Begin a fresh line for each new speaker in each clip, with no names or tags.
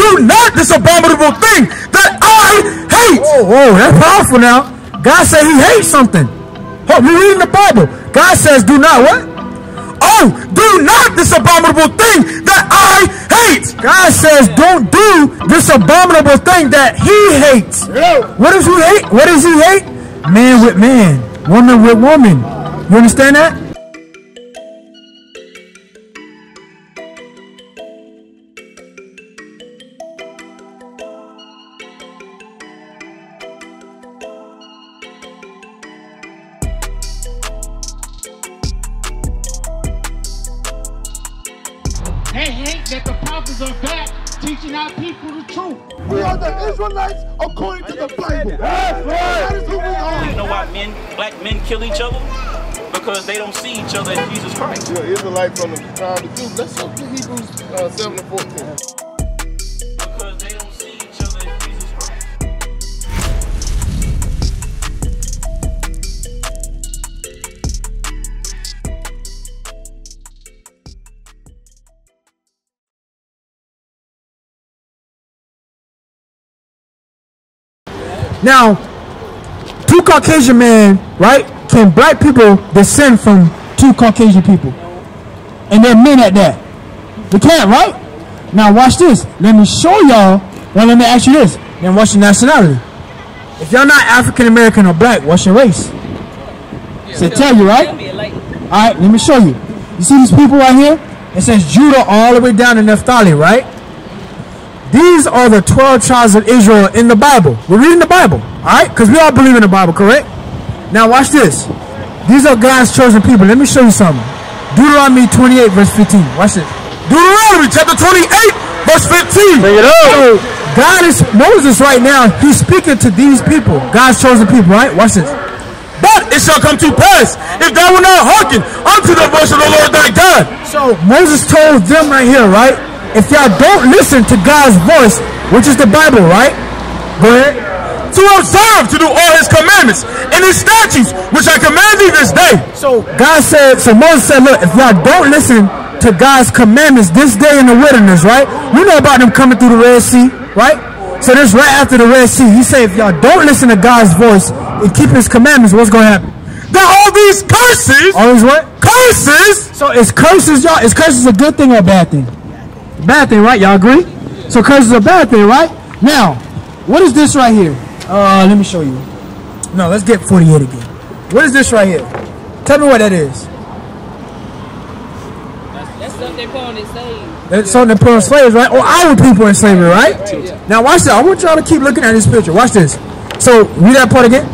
do not this abominable thing that I hate.
Whoa, whoa, that's powerful now. God said he hates something. Oh, we reading the Bible. God says do not what?
Oh, do not this abominable thing that I hate.
God says don't do this abominable thing that he hates. What does he hate? What does he hate? Man with man, woman with woman. You understand that?
The prophets are back teaching our people the truth.
We are the Israelites according to the Bible. That is who we are.
You know why men, black men kill each other? Because they don't see each other in Jesus Christ.
You're Israelite from the time of the Jews. Let's look to Hebrews uh, 7 and 14.
Now, two Caucasian men, right? Can black people descend from two Caucasian people? And they're men at that. They can't, right? Now watch this. Let me show y'all. Well, let me ask you this. Then what's your nationality? If y'all not African American or black, what's your race? So tell you, right? Alright, let me show you. You see these people right here? It says Judah all the way down to Naphtali, right? These are the 12 tribes of Israel in the Bible. We're reading the Bible, all right? Because we all believe in the Bible, correct? Now, watch this. These are God's chosen people. Let me show you something. Deuteronomy 28, verse 15. Watch this.
Deuteronomy chapter 28, verse 15.
Bring it up. So, God is, Moses right now, he's speaking to these people, God's chosen people, right? Watch this.
But it shall come to pass if thou wilt not hearken unto the voice of the Lord thy God.
So, Moses told them right here, right? If y'all don't listen to God's voice, which is the Bible, right? Go ahead.
to observe to do all his commandments and his statutes, which I command thee this day.
So God said, so Moses said, look, if y'all don't listen to God's commandments this day in the wilderness, right? You know about them coming through the Red Sea, right? So this right after the Red Sea, he said, if y'all don't listen to God's voice and keep his commandments, what's going to happen?
That all these curses,
Always what?
curses,
So is curses, y'all, is curses a good thing or a bad thing? Bad thing, right? Y'all agree? So curses are a bad thing, right? Now, what is this right here? Uh, let me show you. No, let's get 48 again. What is this right here? Tell me what that is.
That's something they put on their slave.
That's something they put on slaves, right? Or our people in slavery, right? Now watch this. I want y'all to keep looking at this picture. Watch this. So read that part again.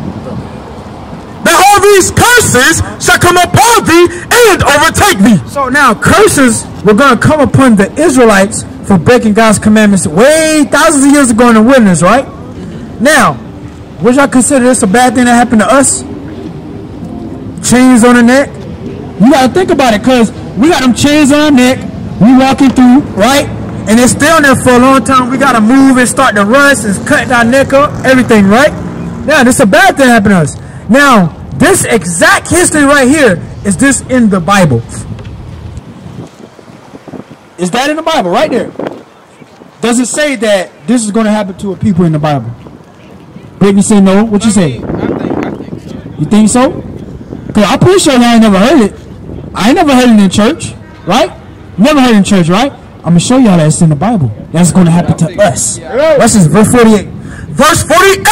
that all these curses shall come upon thee and overtake thee.
So now curses were going to come upon the Israelites for breaking God's commandments way thousands of years ago in the wilderness, right? Now, would y'all consider this a bad thing that happened to us? Chains on the neck. You gotta think about it, cause we got them chains on our neck. We walking through, right? And it's still there for a long time. We gotta move and start to rust and cut our neck up, everything, right? Now, this is a bad thing happened to us. Now, this exact history right here is this in the Bible. Is that in the Bible right there? Does it say that this is going to happen to a people in the Bible? Brittany say no. What you say?
I think, I think so.
You think so? Cause I'm pretty sure y'all ain't never heard it. I ain't never heard it in church, right? Never heard it in church, right? I'm gonna show y'all that it's in the Bible. That's gonna happen to us. Watch this, verse 48.
Verse 48.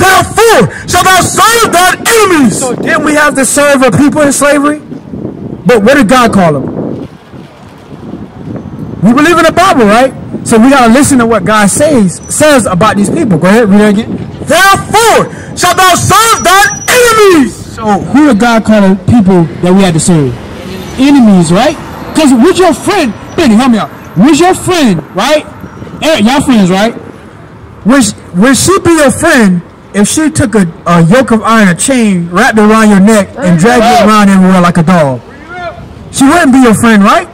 Therefore shalt thou serve thine enemies.
So didn't we have to serve a people in slavery? But what did God call them? We believe in the Bible, right? So we gotta listen to what God says says about these people. Go ahead, read it again.
Therefore shalt thou serve thine enemies.
So who did God call people that we had to serve? Enemies, right? Because with your friend, Benny, help me out. Was your friend, right? Eric, y'all friends, right? Was would she be your friend if she took a, a yoke of iron, a chain, wrapped around your neck, and dragged you around everywhere like a dog? She wouldn't be your friend, right?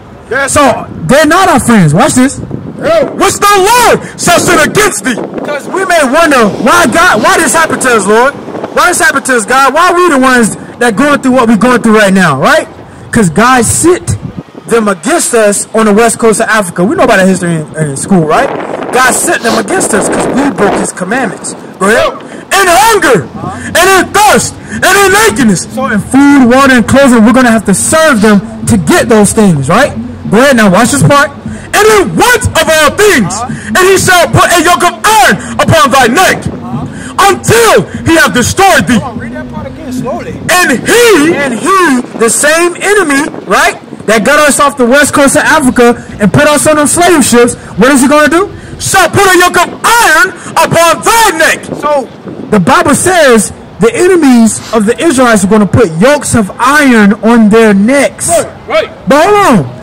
So they're not our friends. Watch this.
Which the Lord shall against thee.
Because we may wonder why God, why this happened to us, Lord? Why this happened to us, God? Why are we the ones that going through what we're going through right now, right? Because God sent them against us on the west coast of Africa. We know about that history in, in school, right? God sent them against us because we broke his commandments. Go ahead.
In hunger, uh-huh. and in thirst, and in nakedness.
So in food, water, and clothing, we're gonna have to serve them to get those things, right? Go ahead now, watch this part.
and in want of all things, and he shall put a yoke of iron upon thy neck, until he have destroyed thee.
Read that part again slowly.
And he,
And he, the same enemy, right, that got us off the west coast of Africa and put us on them slave ships, what is he gonna do?
shall put a yoke of iron upon thy neck.
So the Bible says the enemies of the Israelites are going to put yokes of iron on their necks.
Right, Right.
But hold on.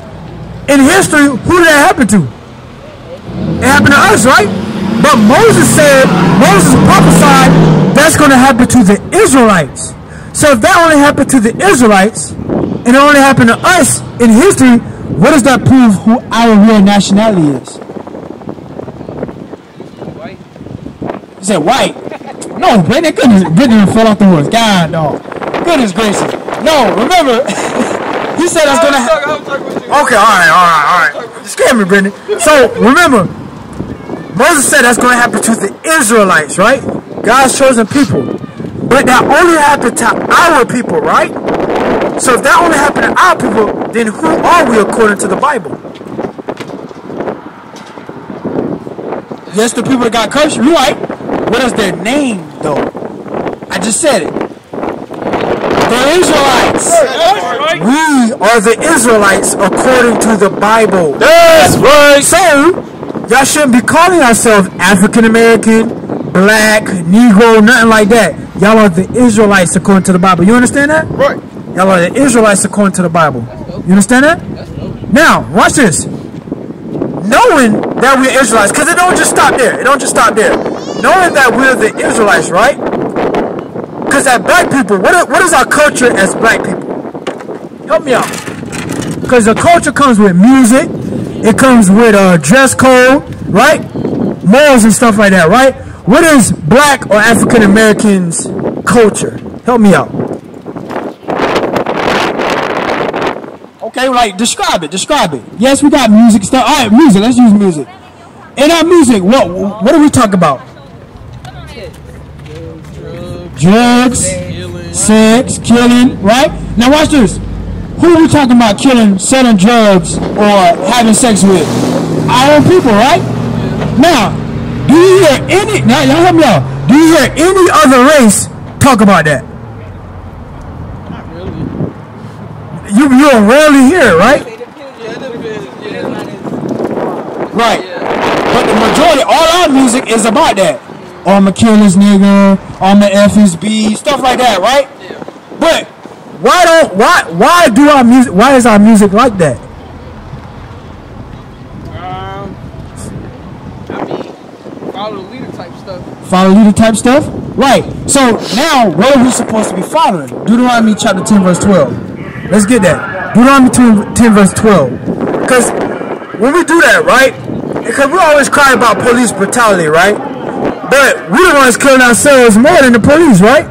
In history, who did that happen to? It happened to us, right? But Moses said, Moses prophesied that's going to happen to the Israelites. So if that only happened to the Israelites, and it only happened to us in history, what does that prove who our real nationality is?
White.
You said white. No, Brandon, goodness, goodness fell off the horse. God, no. Goodness gracious. No, remember, he said that's gonna happen. Okay, all right, all right, all right. You scared me, Brendan. So remember, Moses said that's to happen to the Israelites, right? God's chosen people. But that only happened to our people, right? So if that only happened to our people, then who are we according to the Bible? Yes, the people that got cursed, you're right. What is their name, though? I just said it. The Israelites. We are the Israelites according to the Bible.
That's right.
So, y'all shouldn't be calling ourselves African American, black, Negro, nothing like that. Y'all are the Israelites according to the Bible. You understand that?
Right.
Y'all are the Israelites according to the Bible. You understand that? Now, watch this. Knowing that we're Israelites, because it don't just stop there. It don't just stop there. Knowing that we're the Israelites, right? Because as black people, what what is our culture as black people? Help me out. Because the culture comes with music, it comes with uh, dress code, right? Morals and stuff like that, right? What is black or African Americans culture? Help me out. Okay, like describe it. Describe it. Yes, we got music stuff. All right, music. Let's use music. In our music, what what do we talk about? Drugs, sex, killing. Right now, watch this. Who are we talking about killing, selling drugs, or having sex with? Our own people, right? Now, do you hear any? Now, y'all help me out. Do you hear any other race talk about that? Not really. You you rarely hear it, right? Right. But the majority, all our music is about that. Oh, I'ma kill this nigga. I'ma FSB, stuff like that, right? But why don't why why do our music? Why is our music like that?
Um, I mean, follow the leader type stuff.
Follow leader type stuff, right? So now, what are we supposed to be following? Deuteronomy chapter ten, verse twelve. Let's get that. Deuteronomy 10, 10 verse twelve. Because when we do that, right? Because we always cry about police brutality, right? But we're the ones killing ourselves more than the police, right?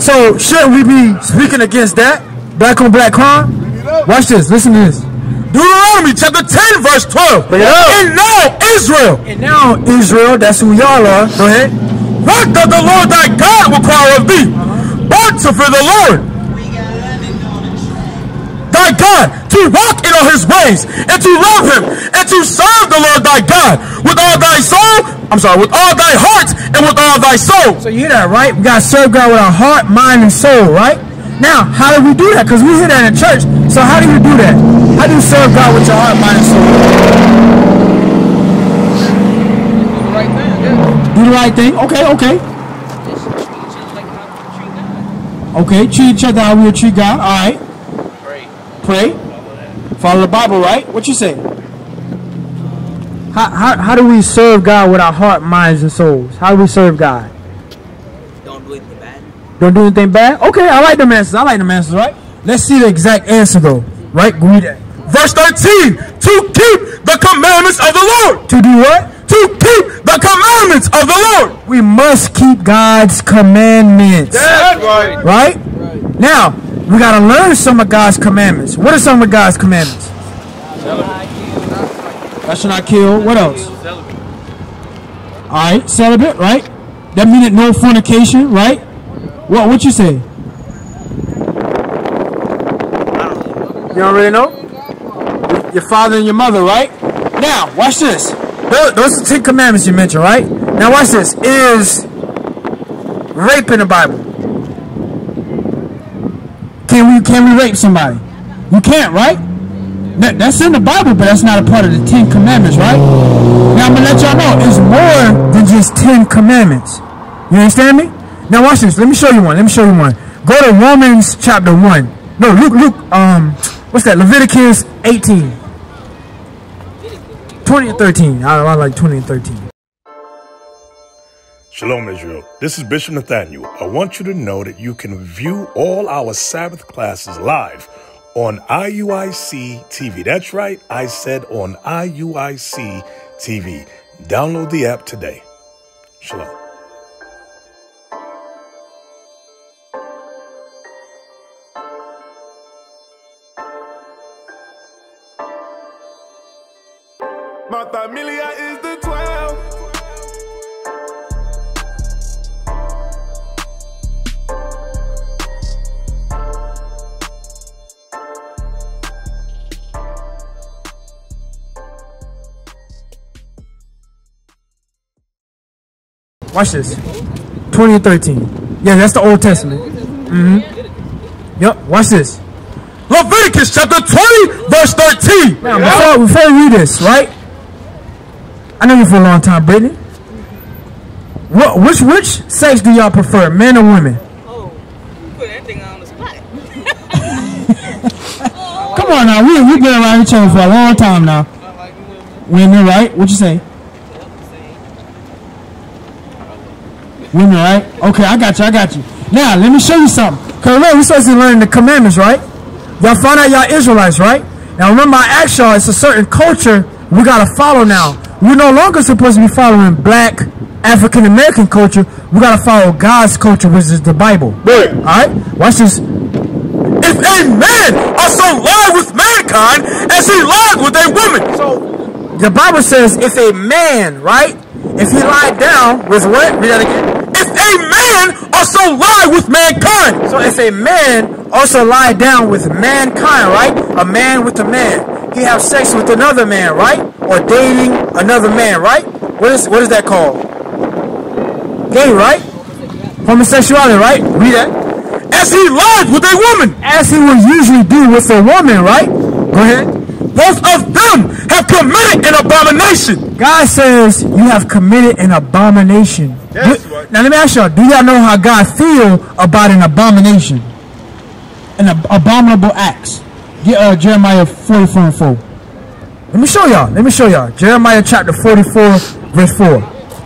So shouldn't we be speaking against that? Black on black crime? Watch this. Listen to this.
Deuteronomy chapter 10, verse 12. And now, Israel,
And now Israel, that's who y'all are. Go ahead.
what does the Lord thy God require of thee? But to fear the Lord thy God, to walk in all his ways, and to love him, and to serve the Lord thy God with all thy soul, I'm sorry, with all thy heart, and with all thy soul.
So you hear that, right? We gotta serve God with our heart, mind, and soul, right? Now, how do we do that? Because we hear that in church. So how do you do that? How do you serve God with your heart, mind, and soul?
Do the right thing.
Do the right thing. Okay, okay.
Just treat each other like how we treat God.
Okay, treat each other how we would treat God. All right.
Right.
Pray. Follow the Bible, right? What you say? How, how, how do we serve God with our heart, minds, and souls? How do we serve God?
Don't do anything bad.
Don't do anything bad? Okay, I like the answers. I like the answers, right? Let's see the exact answer, though. Right? Read that.
Verse 13, to keep the commandments of the Lord.
To do what?
To keep the commandments of the Lord.
We must keep God's commandments.
That's right.
Right? Now, we got to learn some of God's commandments. What are some of God's commandments? That should not kill. What else? All right, celibate, right? That means no fornication, right? What? What you say? You don't really know? Your father and your mother, right? Now, watch this. Those, those are the Ten Commandments you mentioned, right? Now, watch this. Is rape in the Bible? Can we can we rape somebody? You can't, right? That, that's in the Bible, but that's not a part of the Ten Commandments, right? Now I'm gonna let y'all know it's more than just Ten Commandments. You understand me? Now watch this. Let me show you one. Let me show you one. Go to Romans chapter one. No, Luke, Luke. Um, what's that? Leviticus 18. 20 and 13. I, I like 20 and 13.
Shalom, Israel. This is Bishop Nathaniel. I want you to know that you can view all our Sabbath classes live on IUIC TV. That's right, I said on IUIC TV. Download the app today. Shalom.
Watch this. 20 and 13. Yeah, that's the Old Testament. Mm-hmm. Yep. Watch this.
Leviticus chapter 20, verse 13.
Now, before, before we read this, right? I know you for a long time, Brittany. What, which which sex do y'all prefer, men or women?
Oh, you put that thing on the spot.
Come on now, we we been around each other for a long time now.
I like women.
Women, right? What you say? Women, right? Okay, I got you. I got you. Now, let me show you something. Cause look, we supposed to learn the commandments, right? Y'all find out y'all Israelites, right? Now remember, I asked y'all, it's a certain culture we gotta follow now. We're no longer supposed to be following black African American culture. We gotta follow God's culture, which is the Bible.
Right.
All right. Watch this.
If a man also lie with mankind as he lied with a woman.
So the Bible says if a man, right, if he lied down with what? Read that again.
If a man also lie with mankind.
So if a man also lie down with mankind, right? A man with a man, he have sex with another man, right? Or dating another man, right? What is what is that called? Gay, right? Homosexuality, right? Read that.
As he lied with a woman.
As he would usually do with a woman, right? Go ahead.
Both of them have committed an abomination.
God says you have committed an abomination.
Right.
Now let me ask y'all, do y'all know how God feel about an abomination? An ab- abominable acts. Get uh, Jeremiah 44 and 4. Let me show y'all. Let me show y'all. Jeremiah chapter 44, verse 4.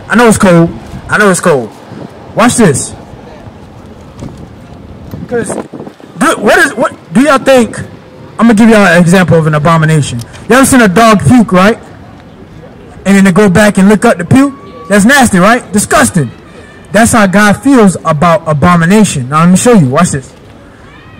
I know it's cold. I know it's cold. Watch this. Because what is what do y'all think? I'm gonna give y'all an example of an abomination. Ever seen a dog puke, right? And then they go back and look up the puke? That's nasty, right? Disgusting. That's how God feels about abomination. Now let me show you. Watch this.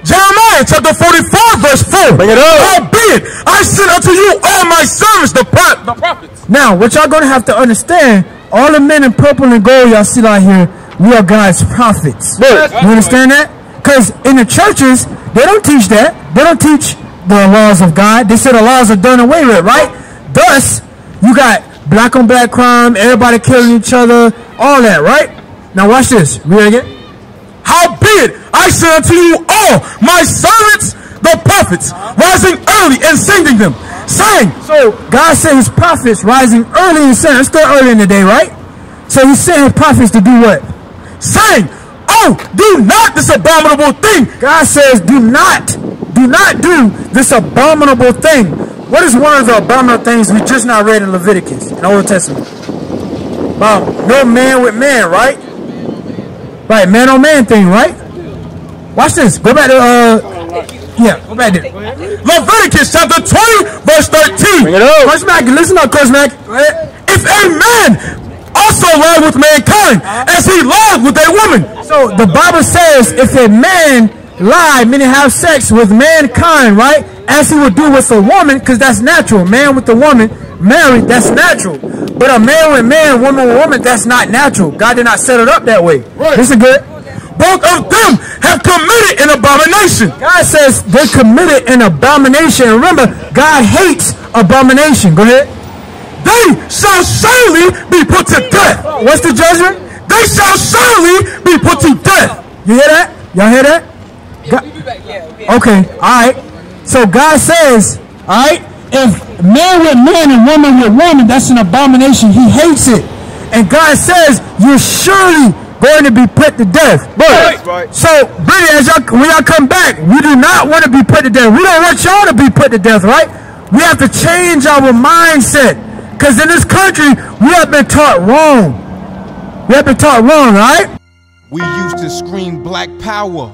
Jeremiah chapter 44, verse 4.
Bring it up.
Howbeit, I sent unto you all my servants, the, pro- the prophets.
Now, what y'all gonna have to understand, all the men in purple and gold y'all see out here, we are God's prophets. You understand that? Because in the churches, they don't teach that. They don't teach the laws of God. They say the laws are done away with, right? Thus, you got black on black crime, everybody killing each other, all that, right? Now watch this. Read it again.
Howbeit, I sent unto you all my servants, the prophets, rising early and sending them, saying,
So God sent his prophets rising early and saying, it's still early in the day, right? So he sent his prophets to do what?
saying, Oh, do not this abominable thing.
God says, do not, do not do this abominable thing. What is one of the abominable things we just now read in Leviticus, in Old Testament? About no man with man, right? Right, man on man thing, right? Watch this. Go back to, uh, yeah, go back there.
Leviticus chapter 20, verse 13.
Bring it up. Coach Mack, listen up, Coach Mack.
If a man also lie with mankind as he lied with a woman.
So the Bible says if a man lie, meaning have sex with mankind, right? As he would do with a woman, because that's natural. Man with a woman, married, that's natural. But a man with man, woman with woman, that's not natural. God did not set it up that way. This is good.
Both of them have committed an abomination.
God says they committed an abomination. Remember, God hates abomination. Go ahead.
They shall surely be put to death.
What's the judgment?
They shall surely be put to death.
You hear that? Y'all hear that?
Yeah, we be back. Yeah, yeah.
Okay, all right. So God says, all right, if man with man and woman with woman, that's an abomination. He hates it. And God says, you're surely going to be put to death. But,
right.
So, Brady, as y'all, when y'all come back, we do not want to be put to death. We don't want y'all to be put to death, right? We have to change our mindset. Because in this country, we have been taught wrong. We have been taught wrong, right?
We used to scream black power